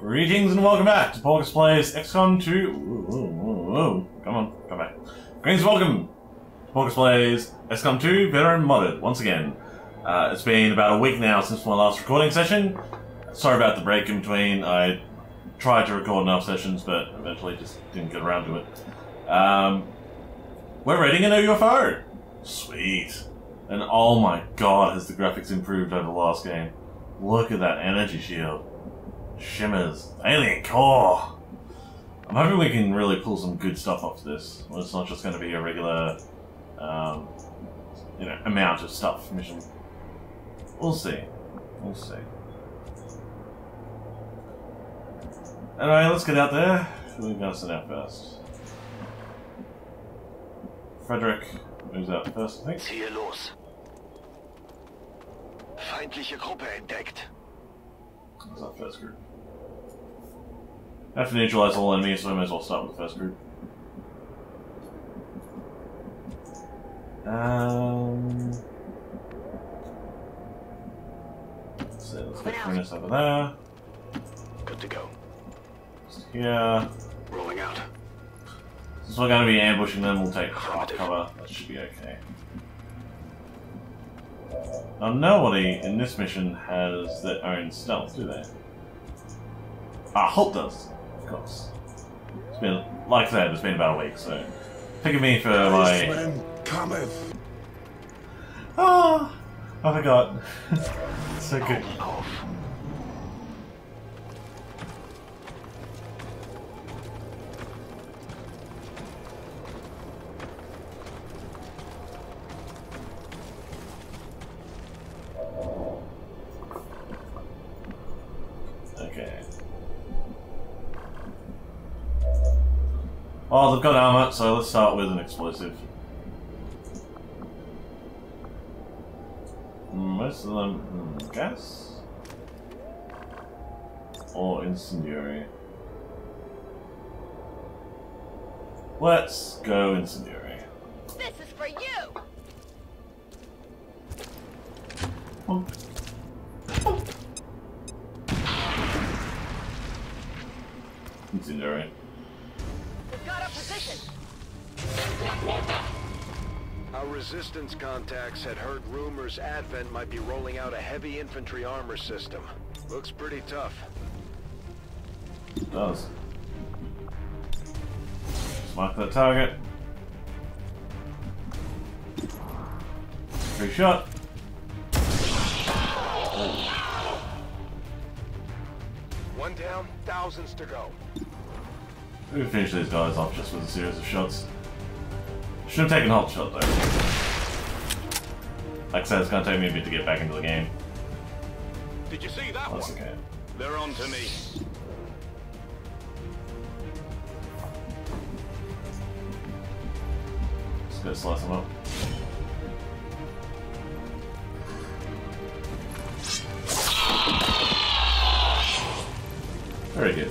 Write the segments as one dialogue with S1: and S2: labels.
S1: Greetings and welcome back to Paugus Plays XCOM 2. Ooh, ooh, ooh, Come on, come back. Greetings and welcome to Paugus Plays XCOM 2 Veteran Modded once again. Uh, it's been about a week now since my last recording session. Sorry about the break in between. I tried to record enough sessions, but eventually just didn't get around to it. Um, we're raiding a new UFO! Sweet. And oh my god, has the graphics improved over the last game. Look at that energy shield. Shimmers. Alien core! I'm hoping we can really pull some good stuff off this. Well, it's not just going to be a regular, um, you know, amount of stuff mission. We'll see. We'll see. Anyway, let's get out there. Who are we going to send out first? Frederick moves out first, I think.
S2: Ziehe los. Feindliche Gruppe entdeckt.
S1: That's our first group. I have to neutralize all enemies, so I might as well start with the first group. Um. So let's get Prentice over there.
S2: Good to go.
S1: Yeah.
S2: Rolling out.
S1: Since we're going to be ambushing them, we'll take half cover. That should be okay. Now, nobody in this mission has their own stealth, do they? Ah, Holt does, It's been, like I said, it's been about a week, so pick me for my.
S3: Iceman cometh.
S1: Oh, I forgot. so good. Well, they've got armor, so let's start with an explosive. Most of them, hmm, gas? Or incendiary? Let's go incendiary.
S2: Resistance contacts had heard rumors Advent might be rolling out a heavy infantry armor system. Looks pretty tough.
S1: It does. Mark that target. Free shot.
S2: One down, thousands to go.
S1: We can finish these guys off just with a series of shots. Should have taken Halt shot though. Like I said, it's gonna take me a bit to get back into the game.
S4: Did you see that
S1: That's
S4: one?
S1: okay.
S4: They're on to me.
S1: Just go slice them up. Very good.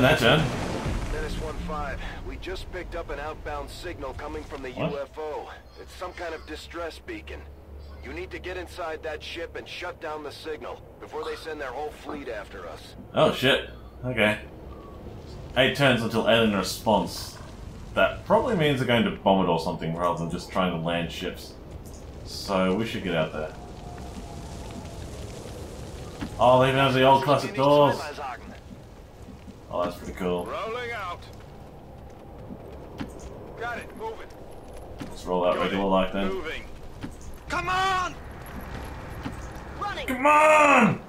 S1: And that turn.
S2: Menace 1-5, we just picked up an outbound signal coming from the
S1: What?
S2: UFO. It's some kind of distress beacon. You need to get inside that ship and shut down the signal before they send their whole fleet after us.
S1: Oh shit. Okay. Eight turns until alien response. That probably means they're going to bomb it or something rather than just trying to land ships. So we should get out there. Oh, they even have the old classic doors. Oh, that's pretty cool.
S4: Rolling out.
S2: Got it, moving.
S1: Let's roll out regular like then.
S4: Moving.
S2: Come on!
S5: Running!
S1: Come on!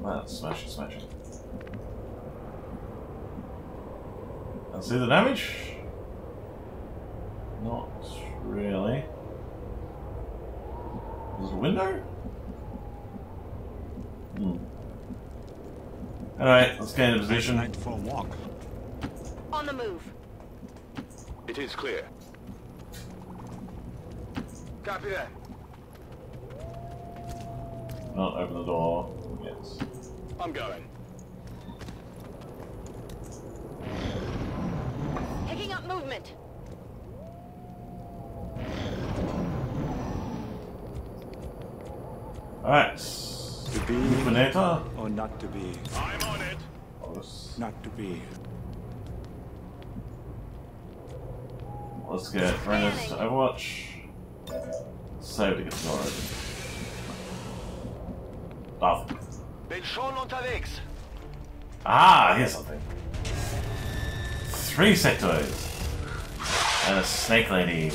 S1: Wow, smashing, smashing. And see the damage? Not really. Is it a window? Hmm. Alright, let's get into position.
S3: For a walk.
S5: On the move.
S4: It is clear.
S2: Copy that.
S1: Not open the door. Yes.
S4: I'm going.
S5: Picking up movement.
S1: Alright.
S3: To be
S1: Terminator.
S3: or not to be,
S4: I'm on it.
S3: not to be.
S1: Let's get Renus to Overwatch. Save to get the door
S2: Bin schon unterwegs.
S1: Ah, here's something. Three sectoids. And a snake lady.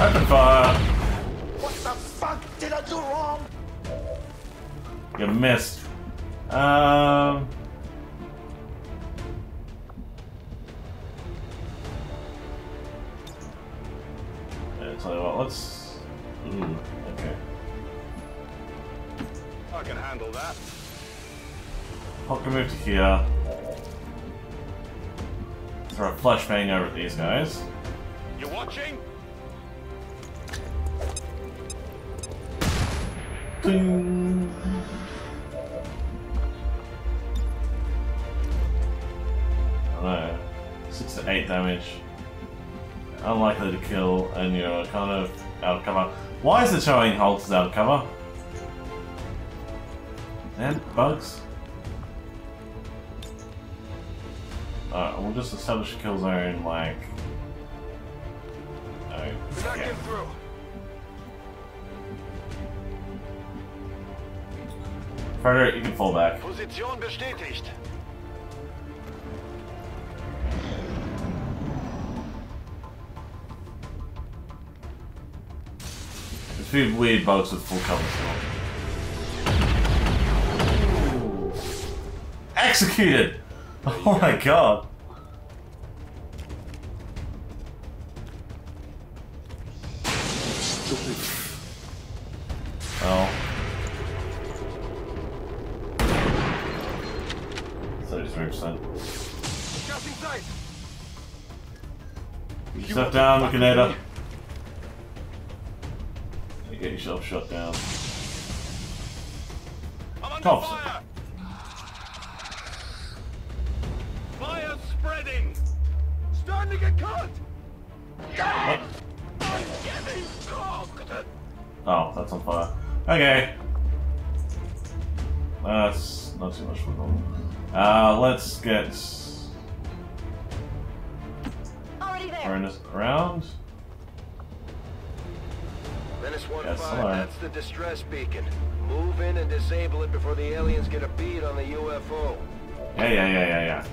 S1: Open fire!
S6: What the fuck did I do wrong?
S1: You missed. Um. Yeah, tell you what, let's. Ooh, okay.
S4: I can handle that.
S1: Hulk can move to here. Throw a flashbang over at these guys.
S4: You watching?
S1: Ding. I know. Six to eight damage. Unlikely to kill, and you're kind of out of cover. Why is the showing is out of cover? And bugs. Alright, we'll just establish a kill zone like. Okay. Frederick, you can fall back.
S2: Position bestätigt.
S1: There's a few weird bugs with full cover still. Executed! Oh my god. Down, Machinator. You get yourself shut down.
S4: I'm under
S1: Tops.
S4: fire. Fire spreading. Starting to get caught.
S1: What?
S4: I'm getting cooked.
S1: Oh, that's on fire. Okay. That's not too much for them. Uh, let's get
S5: There.
S1: Ernest around.
S2: Menace 1-5,
S1: Yes,
S2: that's the distress beacon. Move in and disable it before the aliens get a bead on the UFO.
S1: Yeah, yeah, yeah, yeah, yeah.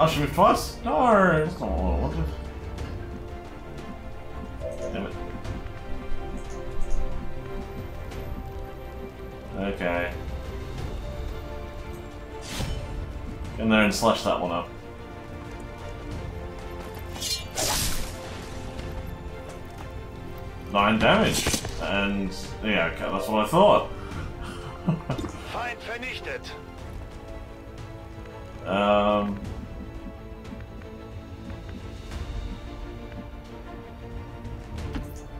S1: Oh, should we twice? No, it's not what the- Damn it. Okay. Get in there and slash that one up. Nine damage. And, yeah, okay, that's what I thought.
S2: Feind vernichtet.
S1: Um.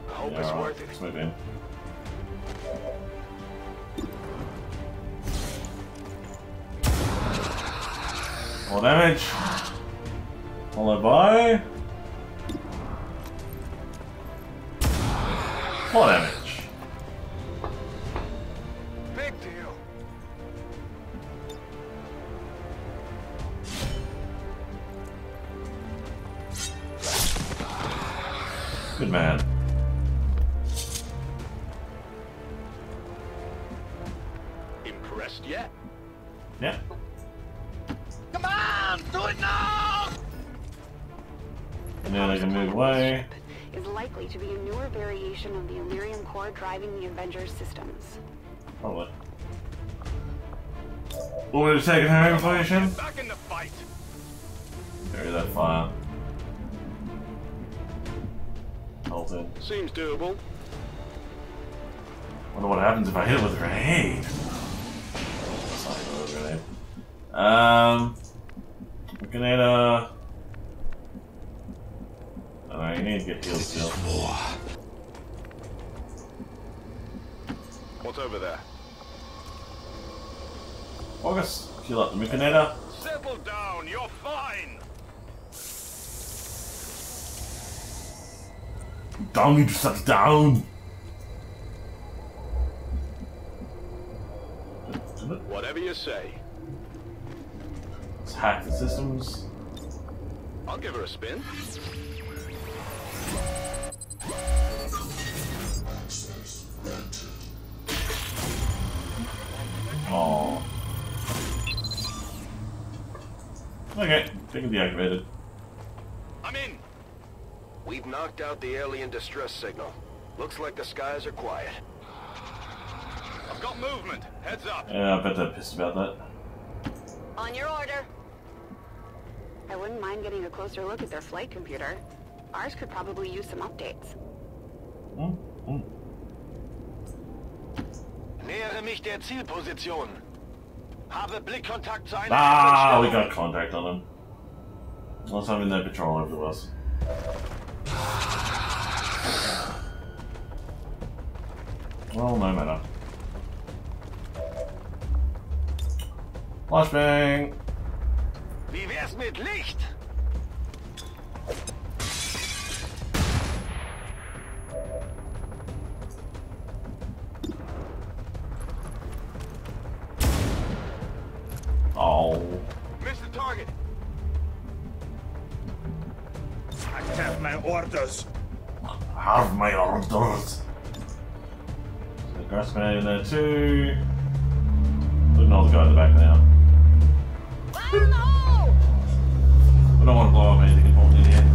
S2: Hope
S1: Yeah,
S2: it's
S1: alright,
S2: worth it.
S1: let's move in. More damage. Followed by. More Want me to take it home information?
S4: Get back in the fight.
S1: Bury that fire. Hold in.
S4: Seems doable.
S1: Wonder what happens if I hit it with a grenade. That's not even a grenade. Um, grenade. Uh, oh, you need to get healed still.
S4: What's over there?
S1: August, heal up the Mukinator.
S4: Settle down, you're fine!
S1: Down, you just down!
S4: Whatever you say.
S1: Let's hack the systems.
S4: I'll give her a spin.
S1: Okay, they can deactivated.
S4: I'm in!
S2: We've knocked out the alien distress signal. Looks like the skies are quiet.
S4: I've got movement. Heads up.
S1: Yeah, I bet they're pissed about that.
S5: On your order.
S7: I wouldn't mind getting a closer look at their flight computer. Ours could probably use some updates.
S1: Hmm? Hmm.
S6: Nähere mich der Zielposition. Habe Blickkontakt zu einer
S1: Ah, we got contact on them. Let's have in their patrol over to us. Well, no matter. Flashbang!
S6: Wie wär's mit Licht? Orders.
S1: Have my orders! The grass grenade in there too. All the guy in the back now. I don't want to blow up anything important in here.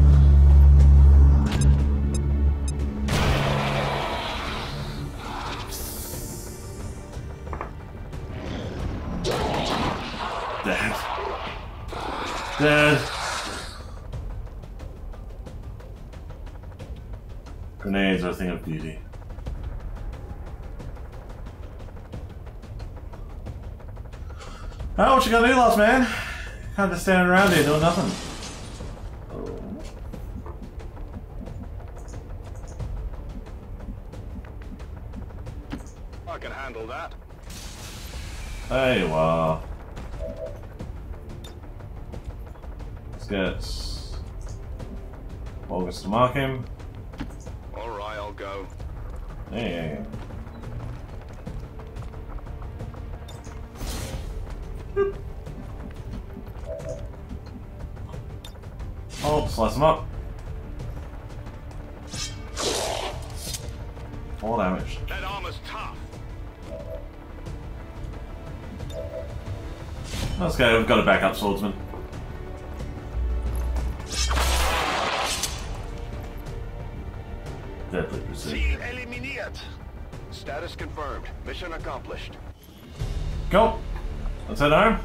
S1: Dead. Dead. Grenades are a thing of beauty. Oh, what you gonna do, last man? Can't just stand around here doing nothing.
S4: I can handle that.
S1: There you are. Let's get August to mark him.
S4: Alright, I'll.
S1: Hey. Oh, slice him up. Four damage.
S4: That armor's tough.
S1: Let's go, we've got a backup swordsman.
S2: Status confirmed. Mission accomplished.
S1: Go! Let's head home.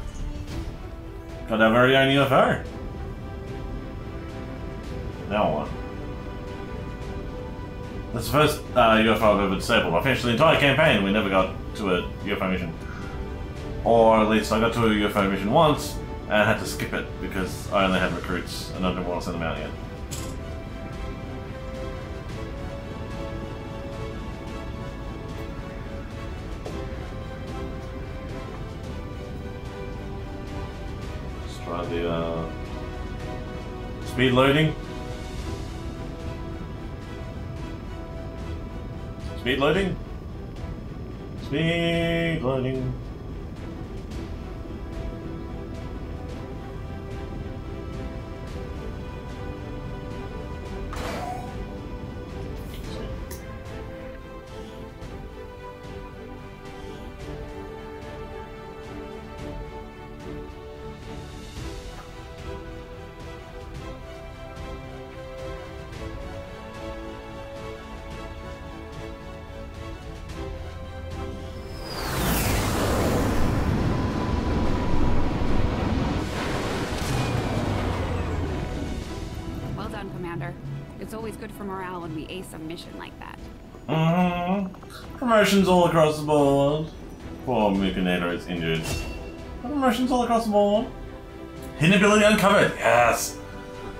S1: Got our very own UFO. Now what? That's the first uh, UFO I've ever disabled. I finished the entire campaign, we never got to a UFO mission. Or at least I got to a UFO mission once, and had to skip it because I only had recruits and I didn't want to send them out yet. The uh, speed loading. Speed loading. Speed loading.
S8: Mission like that.
S1: Mm-hmm. Promotions all across the board. Poor Mukinator is injured. Promotions all across the board. Hidden ability uncovered. Yes.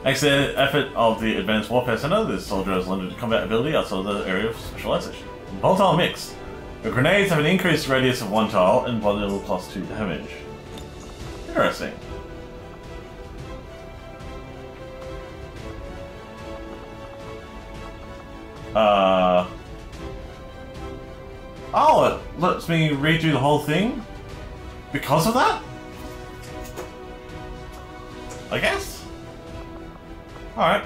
S1: Thanks effort of the Advanced Warfare Center, this soldier has limited combat ability outside the area of specialization. Volatile mix. The grenades have an increased radius of one tile and level plus two damage. Interesting. Uh. Oh, it lets me redo the whole thing? Because of that? I guess? Alright.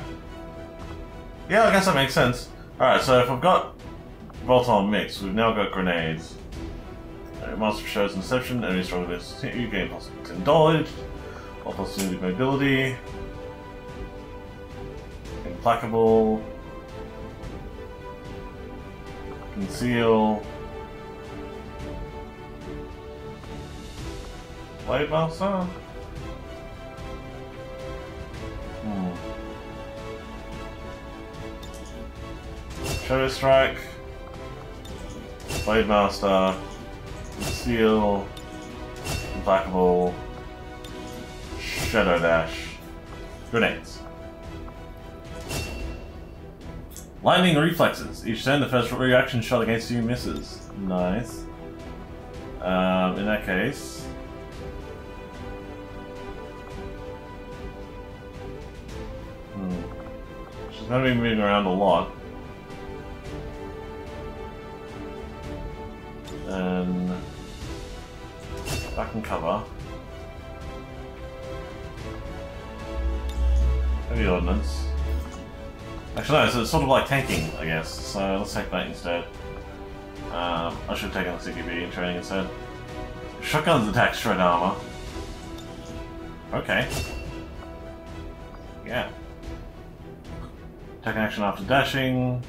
S1: Yeah, I guess that makes sense. Alright, so if I've got volatile mix, we've now got grenades. Uh, Monster shows Inception, enemy struggle with you gain plus 10 dodge, or plus 2 mobility. Implacable. Conceal. Blade Master? Hmm. Shadow Strike. Blade Master. Conceal. Implacable. Shadow Dash. Grenades. Lightning reflexes. Each turn, the first reaction shot against you misses. Nice. Um, in that case. Hmm. She's going to be moving around a lot. And. Back and cover. Heavy ordnance. Actually, no, so it's sort of like tanking, I guess. So let's take that instead. Um, I should take on the CQB in training instead. Shotguns attack shred armor. Okay. Yeah. Taking action after dashing.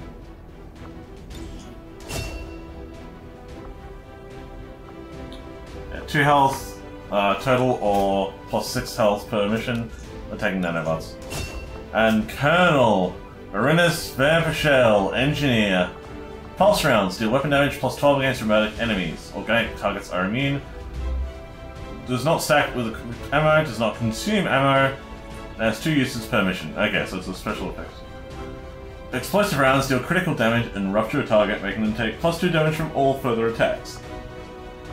S1: Yeah, two health uh, total or plus six health per mission. We're taking nanobots. And Colonel Marinus Verpashel, Engineer. Pulse rounds deal weapon damage plus 12 against remote enemies. Organic targets are immune. Does not stack with ammo, does not consume ammo, has two uses per mission. Okay, so it's a special effect. Explosive rounds deal critical damage and rupture a target, making them take plus 2 damage from all further attacks.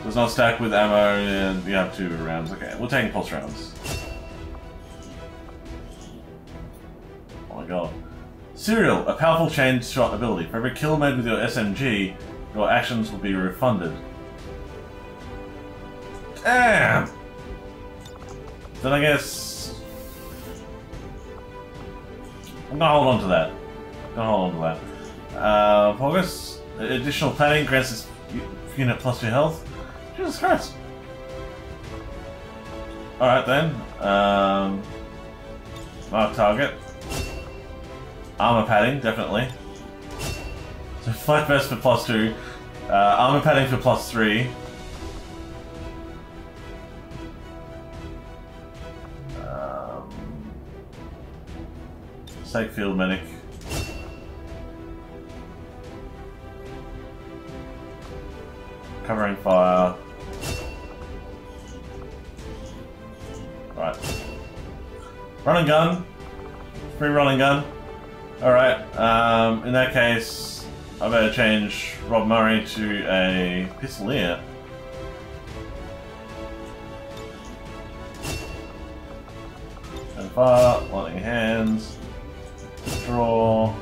S1: Does not stack with ammo, and we have two rounds. Okay, we're taking pulse rounds. Oh my god. Serial, a powerful chain shot ability. For every kill made with your SMG, your actions will be refunded. Damn! Then I guess... I'm gonna hold on to that. I'm gonna hold on to that. Uh, focus. Additional planning grants this unit plus plus your health. Jesus Christ. Alright then. Um, mark target. Armor padding, definitely. So flight vest for plus two. Uh, armor padding for plus three. Um, field medic. Covering fire. Right. Run and gun. Free run and gun. Alright, um, in that case, I better change Rob Murray to a Pistolier. And fire, lightning hands, draw,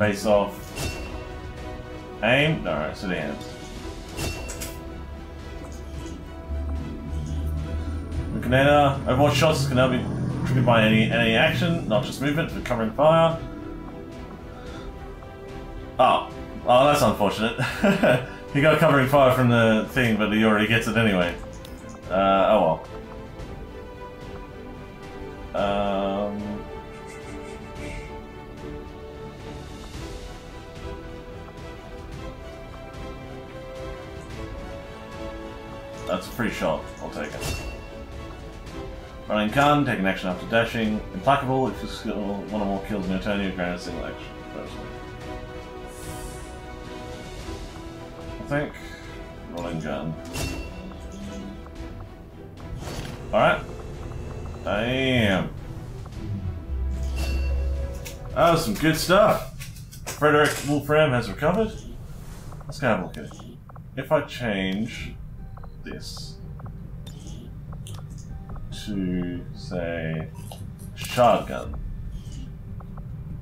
S1: face off, aim, no, city hands. Grenada, Overwatch shots can now be triggered by any any action, not just movement, but covering fire. Oh, oh, that's unfortunate. he got covering fire from the thing, but he already gets it anyway. Uh, oh well. Um. That's a free shot. I'll take it. Running gun, taking action after dashing. Implacable, if you skill one or more kills in your turn, you grant a single action. Personally. I think. Rolling gun. Alright. Damn. Was some good stuff. Frederick Wolfram has recovered. Let's go have a look at it. if I change this to say shotgun,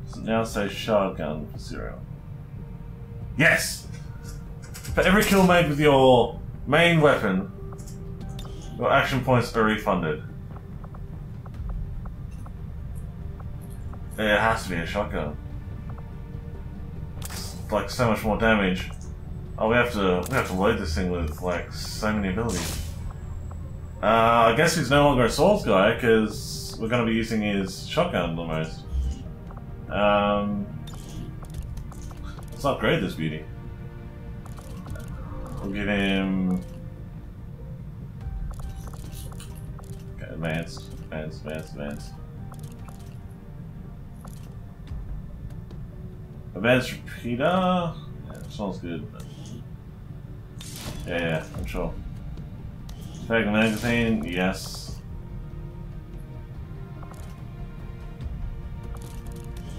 S1: so now say shotgun for zero. Yes! For every kill made with your main weapon, your action points are refunded. It has to be a shotgun. It's like so much more damage. Oh, we have to we have to load this thing with like so many abilities. Uh, I guess he's no longer a swords guy because we're going to be using his shotgun almost. Um, let's upgrade this beauty. We'll give him okay, advanced, advanced, advanced, advanced. Advanced repeater. Yeah, sounds good. Yeah, yeah, I'm sure. Take magazine, yes.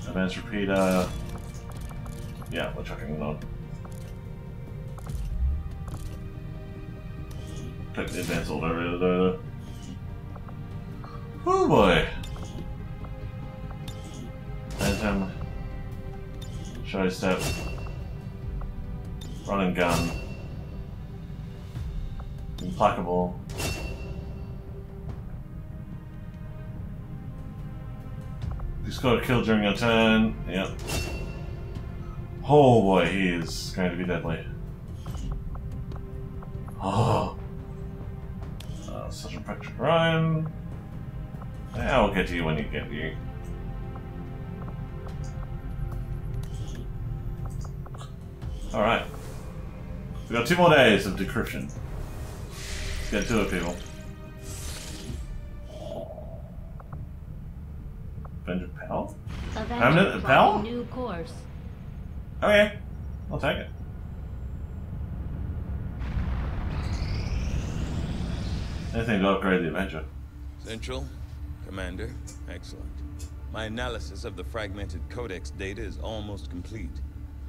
S1: Advanced repeater. Yeah, we're it on. Take the advanced order. Oh boy. Phantom. Show step. Run and gun. Implacable. You score a kill during your turn. Yep. Oh boy, he is going to be deadly. Oh. Uh, such a practical rhyme. Yeah, I'll get to you when you get you. Alright. We got two more days of decryption. Let's get to it, people. Avenger Pal? Permanent
S9: Avenger
S1: Pal?
S9: plotting new course.
S1: Okay. I'll take it. Anything to upgrade the Avenger.
S10: Central, Commander, excellent. My analysis of the fragmented Codex data is almost complete.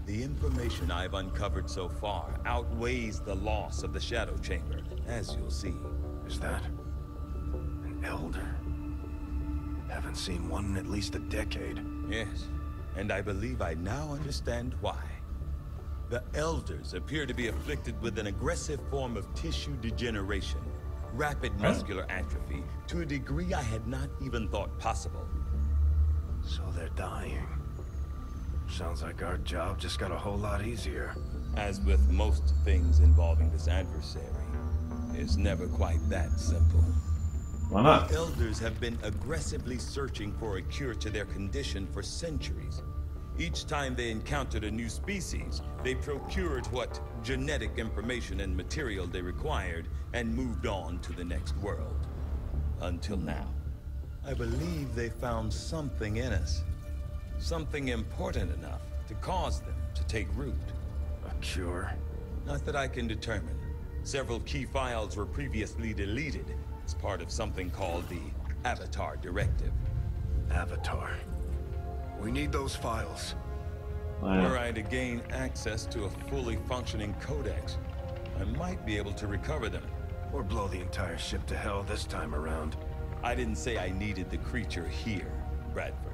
S10: The information I've uncovered so far outweighs the loss of the Shadow Chamber, as you'll see.
S2: Is that an elder? Haven't seen one in at least a decade.
S10: Yes, and I believe I now understand why. The Elders appear to be afflicted with an aggressive form of tissue degeneration, rapid muscular atrophy, to a degree I had not even thought possible.
S2: So they're dying. Sounds like our job just got a whole lot easier.
S10: As with most things involving this adversary, it's never quite that simple.
S1: Why not?
S10: The Elders have been aggressively searching for a cure to their condition for centuries. Each time they encountered a new species, they procured what genetic information and material they required and moved on to the next world. Until now. I believe they found something in us. Something important enough to cause them to take root.
S2: A cure?
S10: Not that I can determine. Several key files were previously deleted as part of something called the Avatar Directive.
S2: Avatar. We need those files.
S1: Yeah.
S10: Were I to gain access to a fully functioning codex, I might be able to recover them.
S2: Or blow the entire ship to hell this time around.
S10: I didn't say I needed the creature here, Bradford.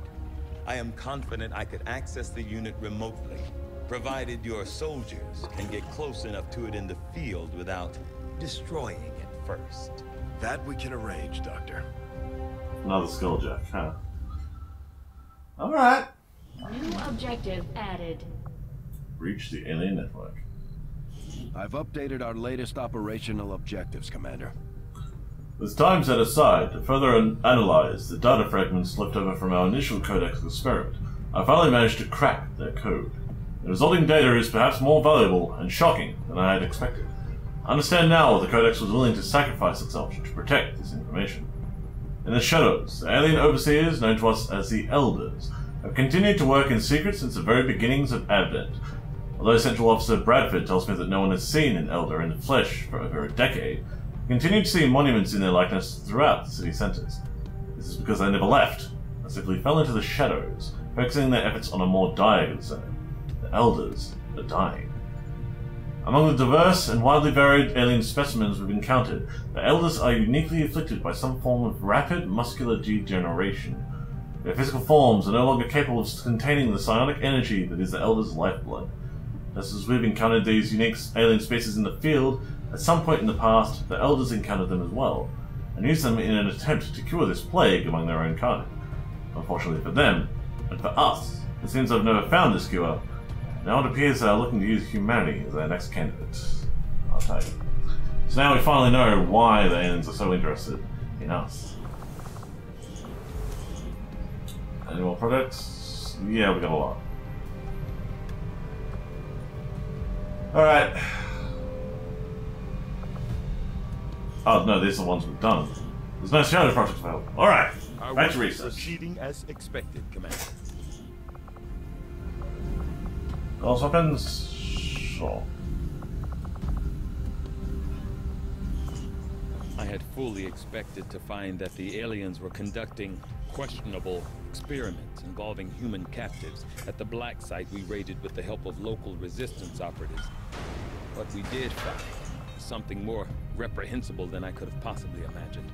S10: I am confident I could access the unit remotely, provided your soldiers can get close enough to it in the field without destroying it first.
S2: That we can arrange, Doctor.
S1: Another skulljack, huh? Alright.
S9: New objective added.
S1: Reach the alien network.
S11: I've updated our latest operational objectives, Commander.
S1: With time set aside to further an- analyze the data fragments left over from our initial codex experiment, I finally managed to crack their code. The resulting data is perhaps more valuable and shocking than I had expected. I understand now why the codex was willing to sacrifice itself to protect this information. In the shadows, the alien overseers, known to us as the Elders, have continued to work in secret since the very beginnings of Advent. Although Central Officer Bradford tells me that no one has seen an Elder in the flesh for over a decade, Continue to see monuments in their likeness throughout the city centres. This is because they never left. They simply fell into the shadows, focusing their efforts on a more dire concern. The Elders are dying. Among the diverse and widely varied alien specimens we've encountered, the Elders are uniquely afflicted by some form of rapid muscular degeneration. Their physical forms are no longer capable of containing the psionic energy that is the Elders' lifeblood. Just as we've encountered these unique alien species in the field, at some point in the past, the Elders encountered them as well, and used them in an attempt to cure this plague among their own kind. Unfortunately for them, and for us, it seems they've never found this cure. Now it appears they are looking to use humanity as their next candidate. I'll tell you. So now we finally know why the aliens are so interested in us. Any more products? Yeah, we got a lot. Alright. Oh, no, these are the ones we've done. There's no shadow projects available. Alright,
S10: Our
S1: back to
S10: work
S1: research.
S10: Proceeding as expected, Commander.
S1: Gauss weapons? Sure.
S10: I had fully expected to find that the aliens were conducting questionable experiments involving human captives at the black site we raided with the help of local resistance operatives. What we did find something more reprehensible than I could have possibly imagined.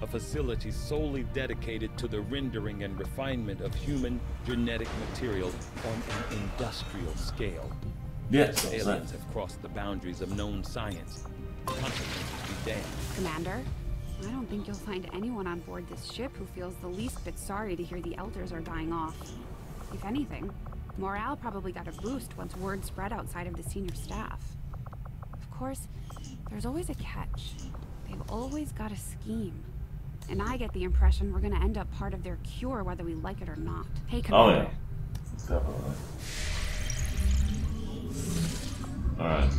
S10: A facility solely dedicated to the rendering and refinement of human genetic material on an industrial scale.
S1: Yes,
S10: The
S1: that
S10: aliens have crossed the boundaries of known science. Consequences be damned.
S8: Commander, I don't think you'll find anyone on board this ship who feels the least bit sorry to hear the Elders are dying off. If anything, morale probably got a boost once word spread outside of the senior staff. Of course, there's always a catch. They've always got a scheme. And I get the impression we're gonna end up part of their cure whether we like it or not. Hey,
S1: Oh,
S8: Commander.
S1: yeah. Definitely. Alright.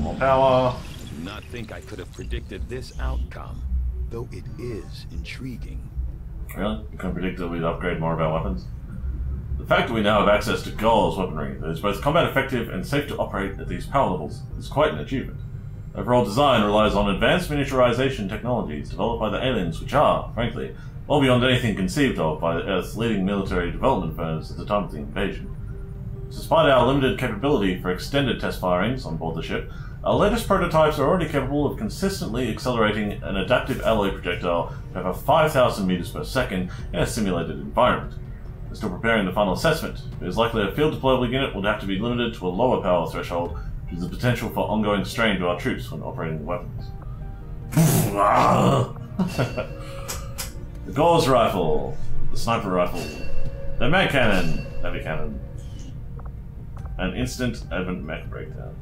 S1: More power.
S10: Do not think I could have predicted this outcome, though it is intriguing.
S1: Really? You couldn't predict that we'd upgrade more of our weapons? The fact that we now have access to Gauss weaponry that is both combat effective and safe to operate at these power levels is quite an achievement. Overall design relies on advanced miniaturization technologies developed by the aliens, which are, frankly, well beyond anything conceived of by the Earth's leading military development firms at the time of the invasion. Despite our limited capability for extended test firings on board the ship, our latest prototypes are already capable of consistently accelerating an adaptive alloy projectile to over 5,000 meters per second in a simulated environment. We're still preparing the final assessment. It is likely a field deployable unit would have to be limited to a lower power threshold due to the potential for ongoing strain to our troops when operating the weapons. the Gauss rifle, the sniper rifle, the mag cannon, heavy cannon, an instant advent mech breakdown.